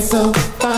so fine.